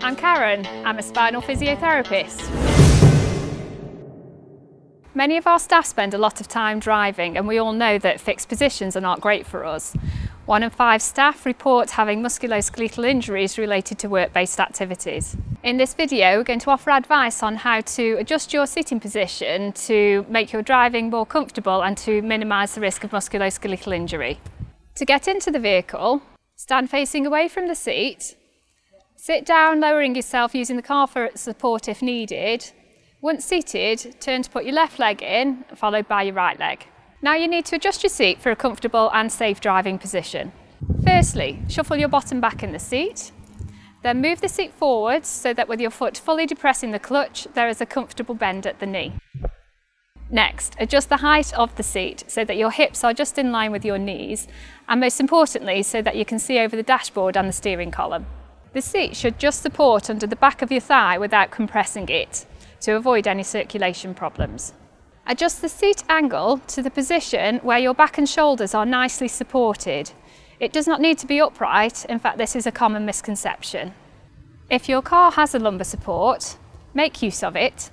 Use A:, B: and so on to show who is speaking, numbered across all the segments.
A: I'm Karen, I'm a spinal physiotherapist. Many of our staff spend a lot of time driving and we all know that fixed positions are not great for us. One in five staff report having musculoskeletal injuries related to work-based activities. In this video, we're going to offer advice on how to adjust your sitting position to make your driving more comfortable and to minimise the risk of musculoskeletal injury. To get into the vehicle, stand facing away from the seat, sit down lowering yourself using the car for support if needed. Once seated, turn to put your left leg in, followed by your right leg. Now you need to adjust your seat for a comfortable and safe driving position. Firstly, shuffle your bottom back in the seat, then move the seat forwards so that with your foot fully depressing the clutch, there is a comfortable bend at the knee. Next, adjust the height of the seat so that your hips are just in line with your knees and most importantly so that you can see over the dashboard and the steering column. The seat should just support under the back of your thigh without compressing it to avoid any circulation problems. Adjust the seat angle to the position where your back and shoulders are nicely supported. It does not need to be upright, in fact this is a common misconception. If your car has a lumbar support, make use of it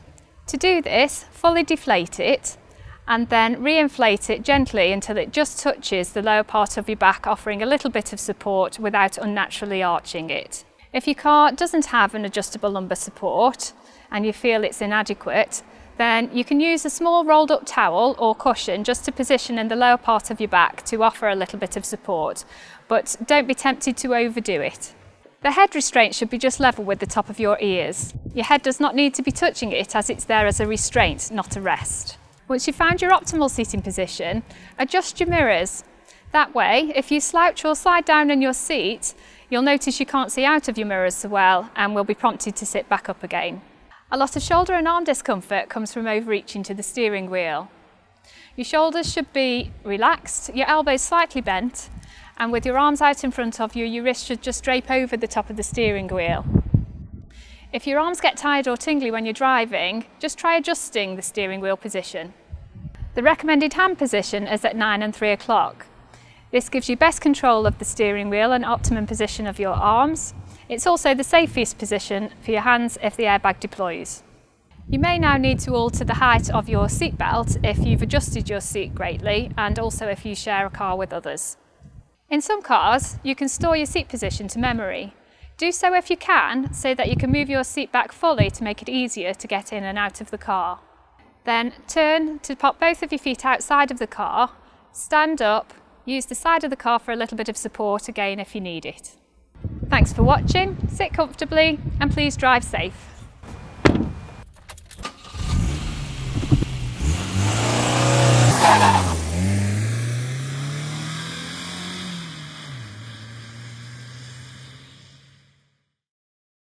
A: to do this, fully deflate it and then re-inflate it gently until it just touches the lower part of your back, offering a little bit of support without unnaturally arching it. If your car doesn't have an adjustable lumbar support and you feel it's inadequate, then you can use a small rolled up towel or cushion just to position in the lower part of your back to offer a little bit of support, but don't be tempted to overdo it. The head restraint should be just level with the top of your ears. Your head does not need to be touching it as it's there as a restraint, not a rest. Once you've found your optimal seating position, adjust your mirrors. That way, if you slouch or slide down in your seat, you'll notice you can't see out of your mirrors so well and will be prompted to sit back up again. A lot of shoulder and arm discomfort comes from overreaching to the steering wheel. Your shoulders should be relaxed, your elbows slightly bent, and with your arms out in front of you, your wrist should just drape over the top of the steering wheel. If your arms get tired or tingly when you're driving, just try adjusting the steering wheel position. The recommended hand position is at 9 and 3 o'clock. This gives you best control of the steering wheel and optimum position of your arms. It's also the safest position for your hands if the airbag deploys. You may now need to alter the height of your seatbelt if you've adjusted your seat greatly and also if you share a car with others. In some cars, you can store your seat position to memory. Do so if you can, so that you can move your seat back fully to make it easier to get in and out of the car. Then turn to pop both of your feet outside of the car, stand up, use the side of the car for a little bit of support again if you need it. Thanks for watching, sit comfortably and please drive safe.